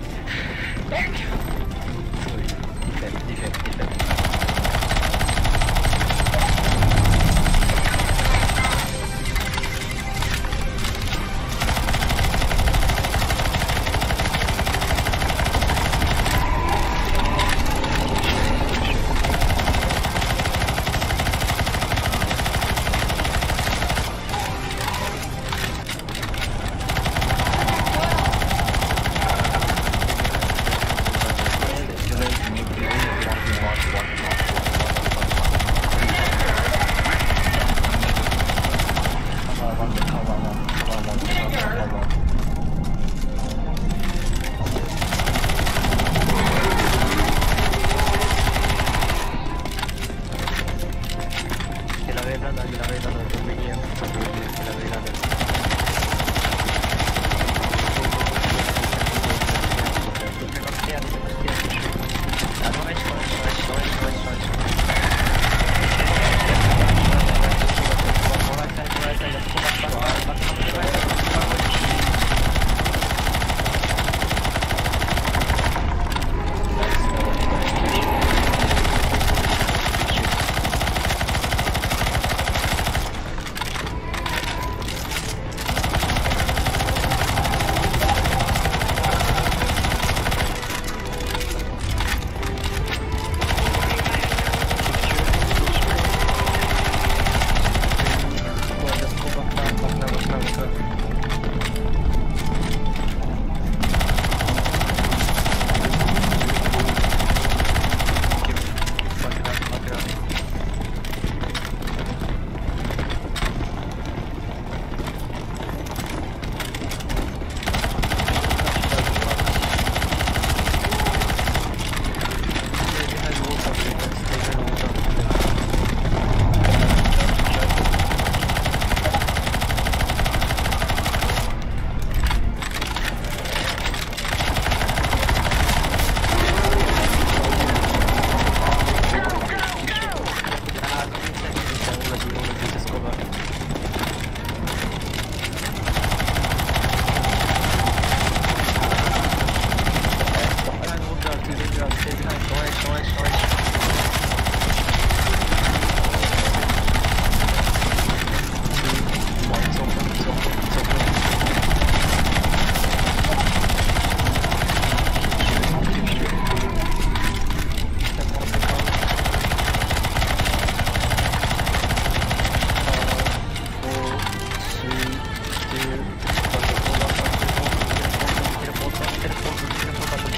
Thank you.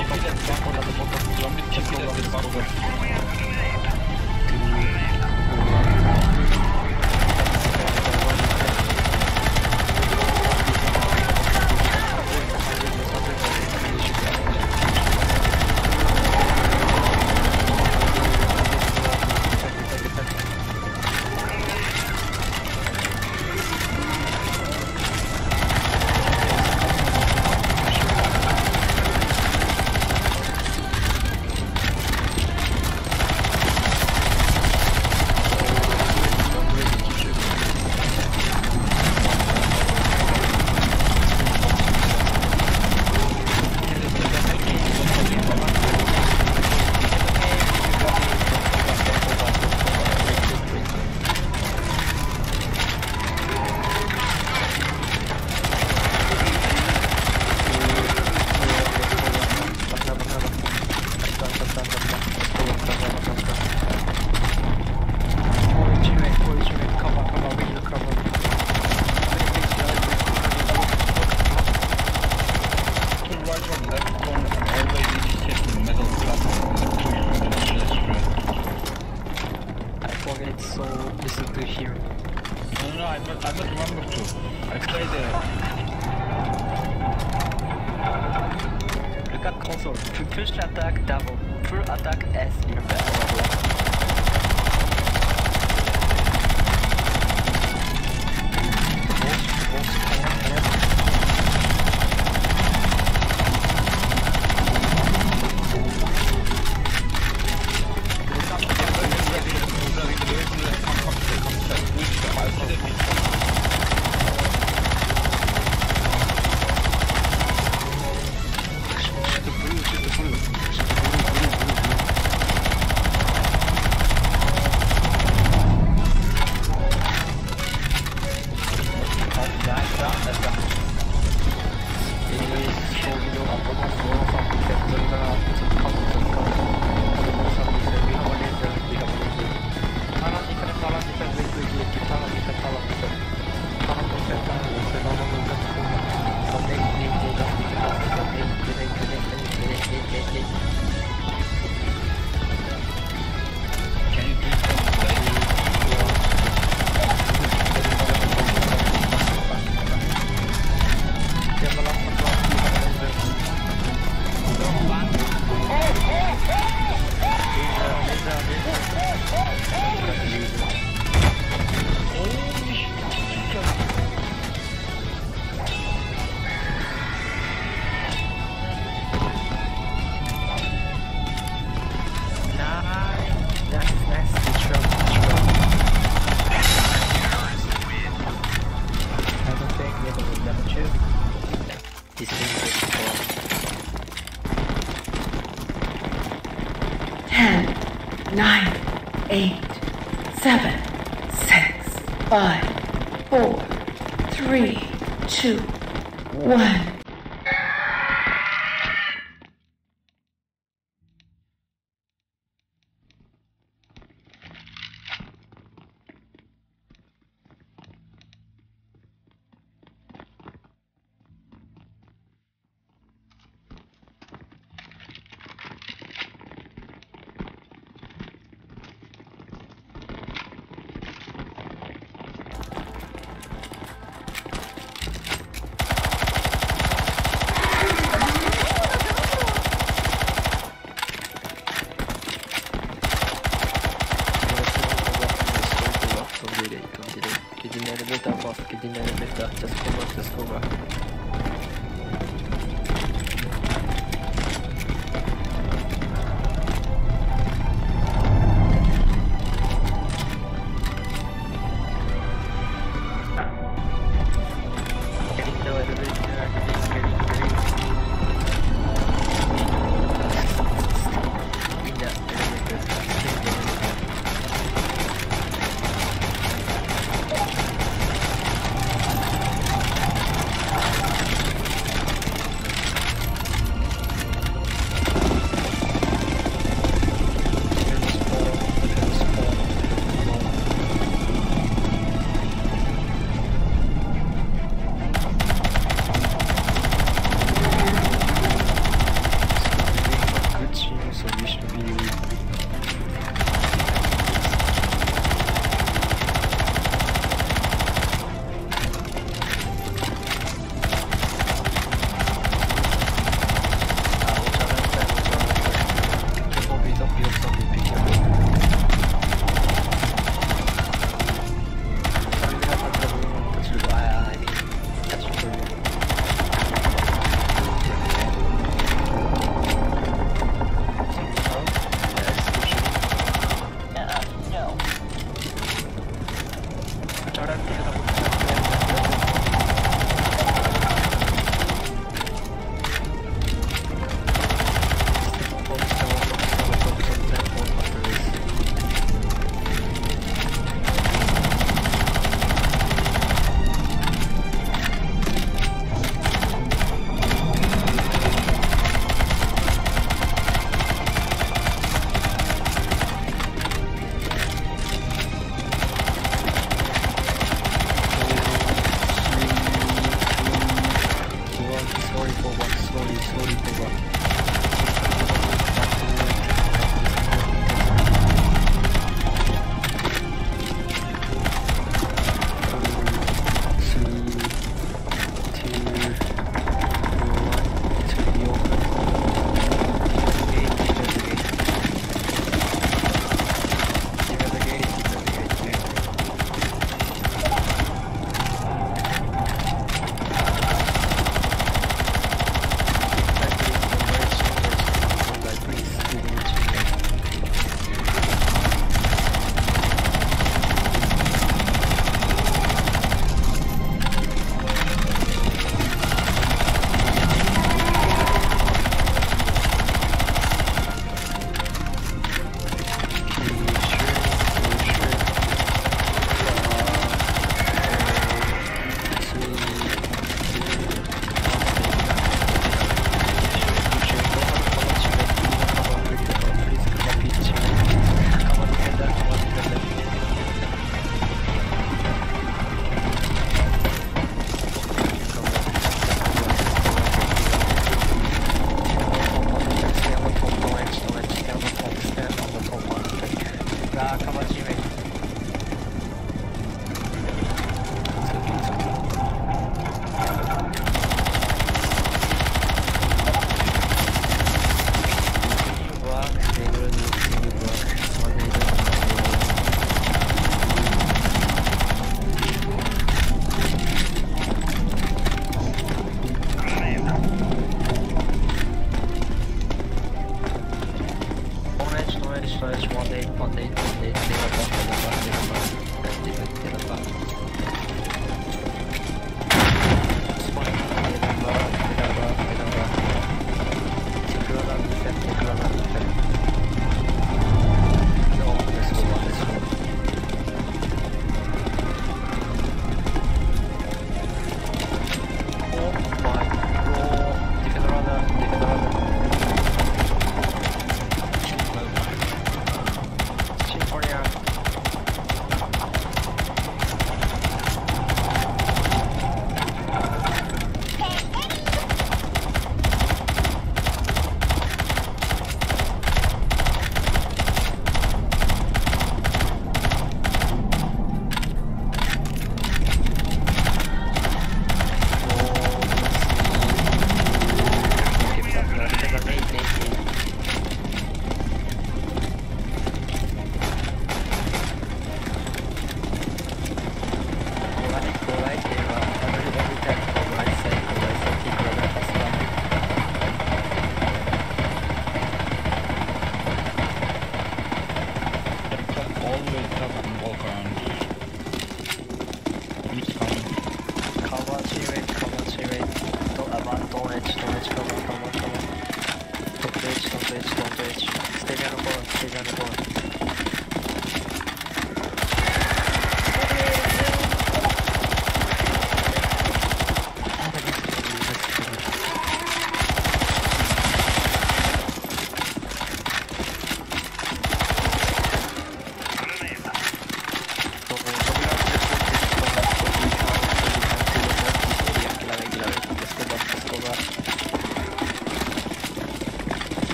nie powiedziałem, że mam poda, to potem dla mnie to jest bardzo.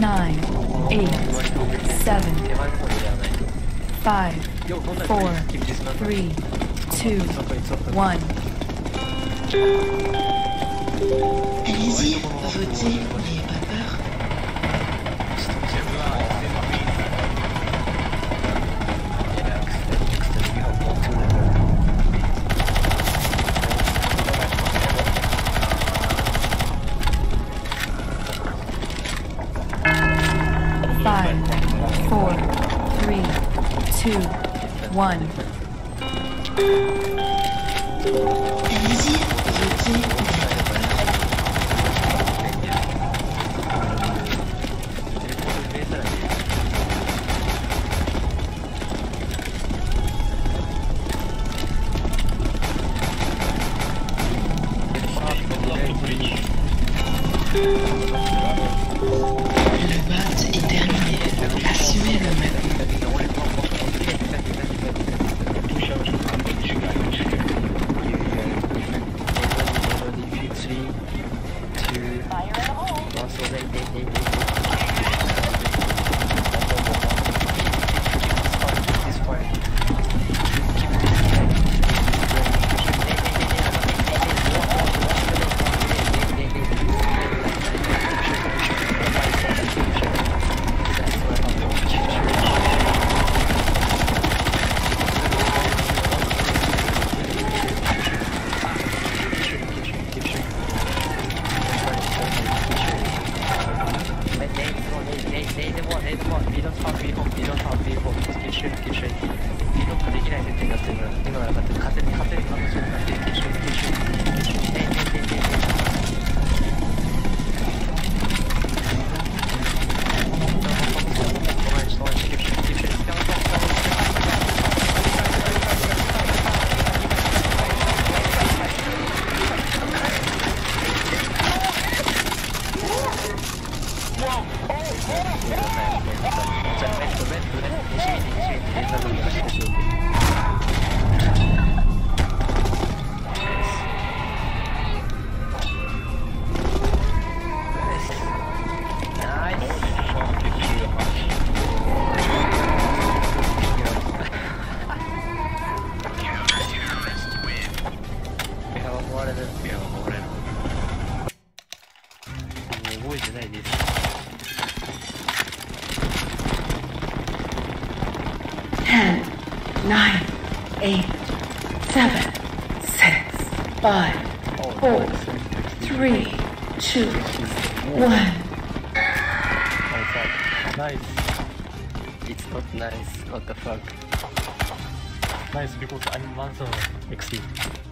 nine, eight, seven, five, four, three, two, one. Allez-y, votez 1. Nice. It's not nice, what the fuck. Nice because I'm Manson XD.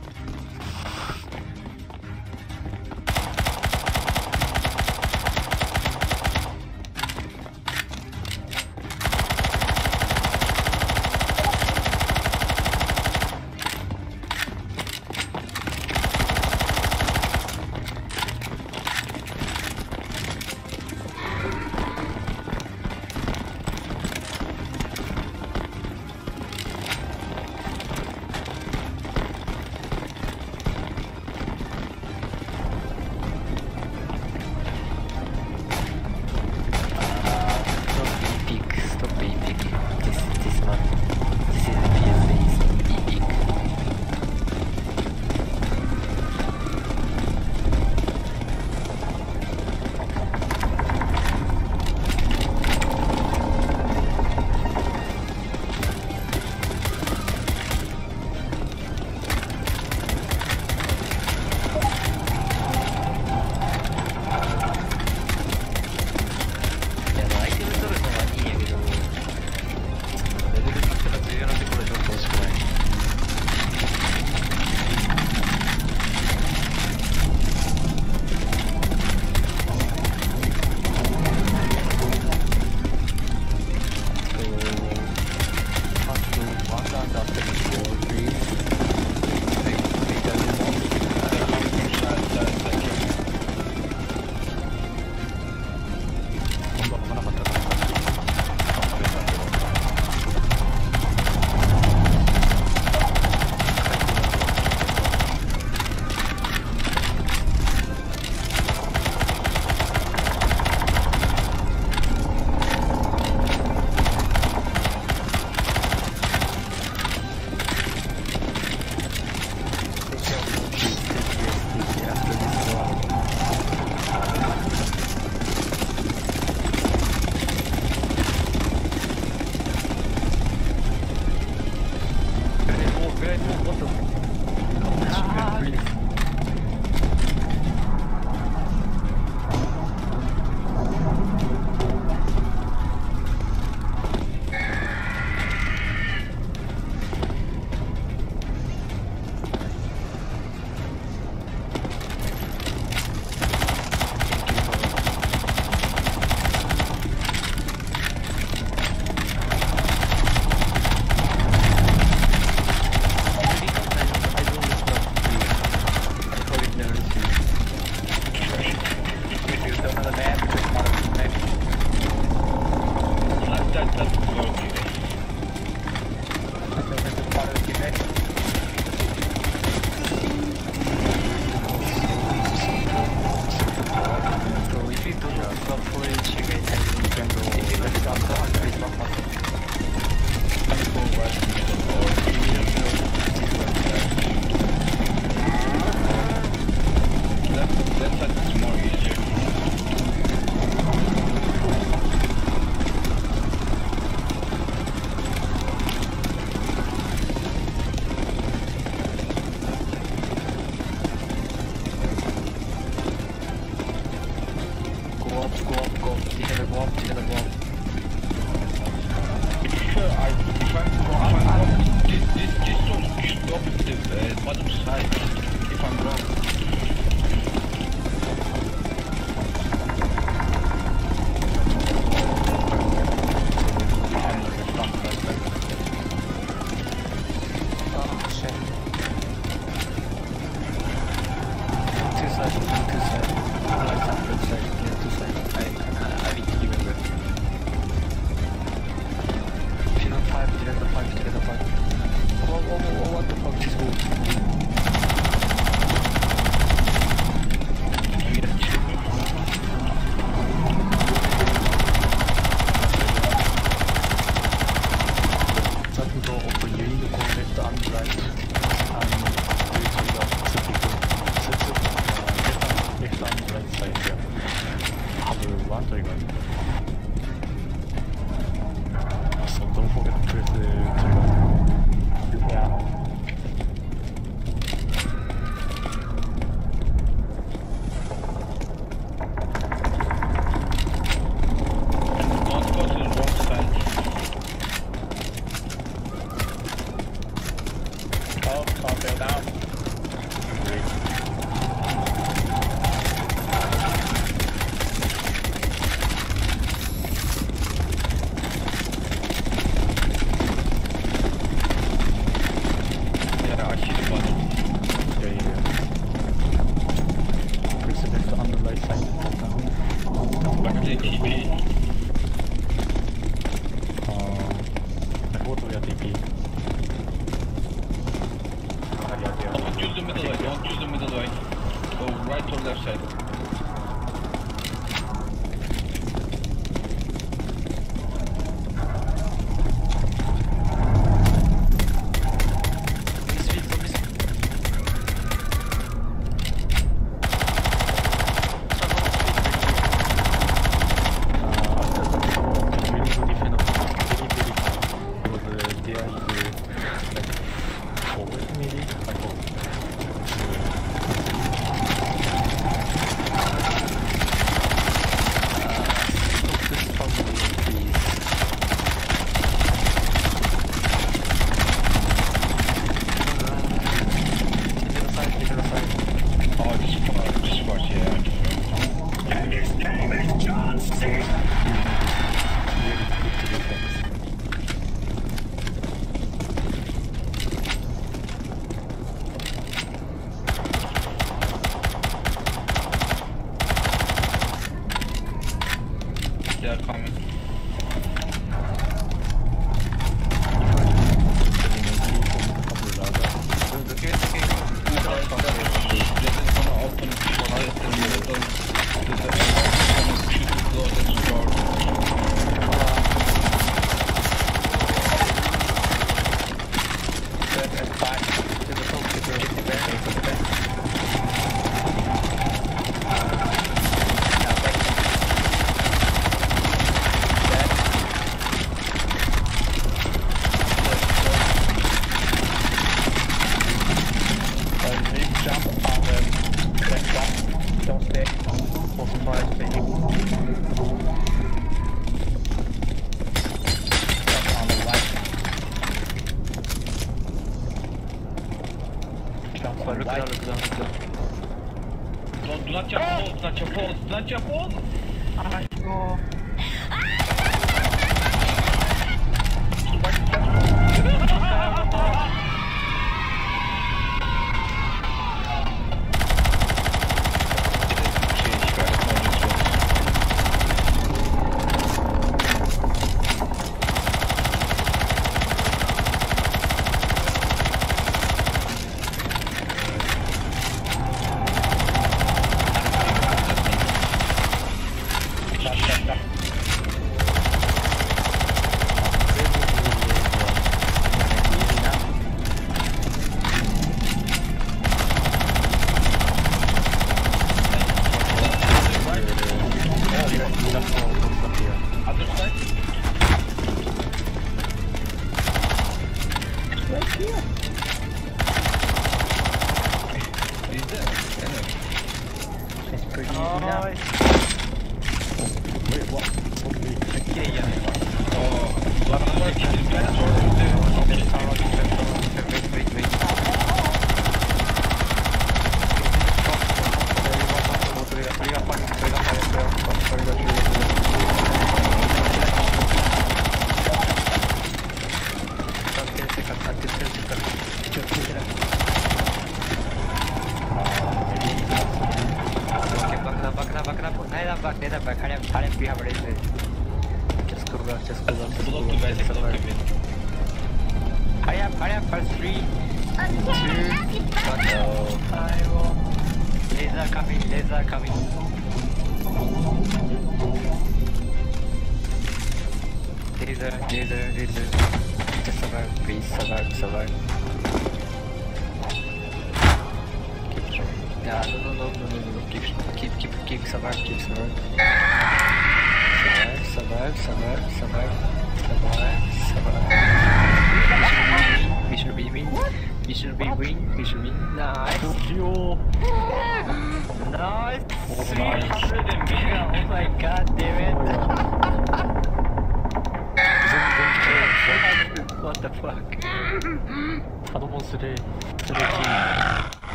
I、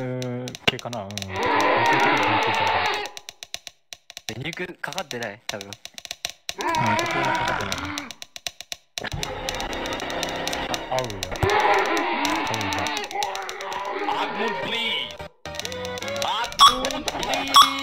うん、か。うん。かってない、多分。うん、かか。合うよ。合うよ。I'm Thank you.